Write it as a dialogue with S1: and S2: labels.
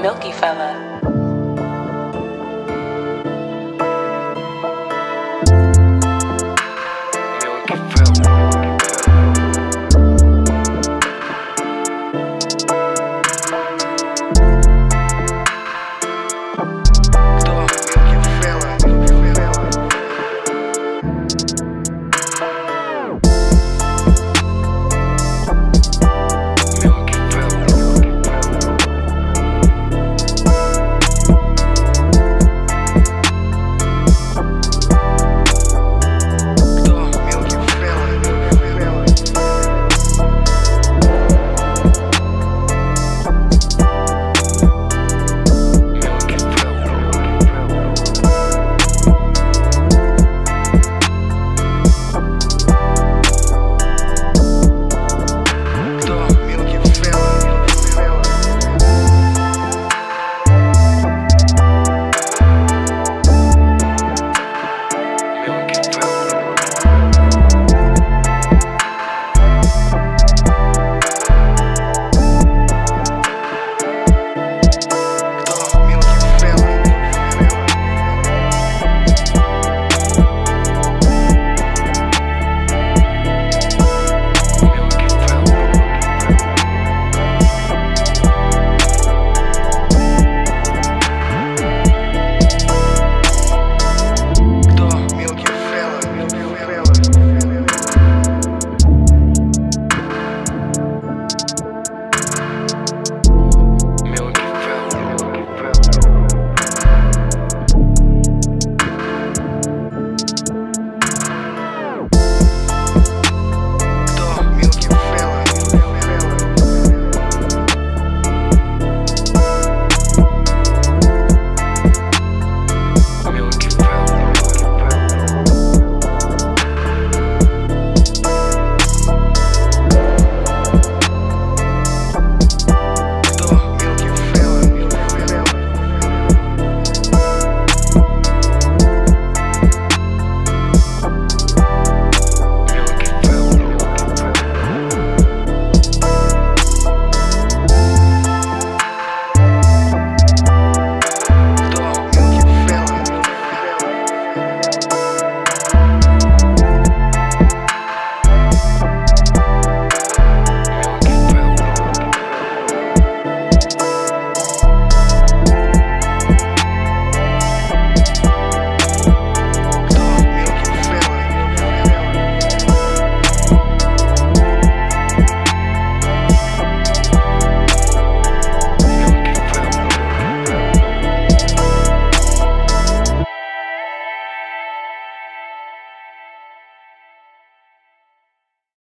S1: Milky Fella.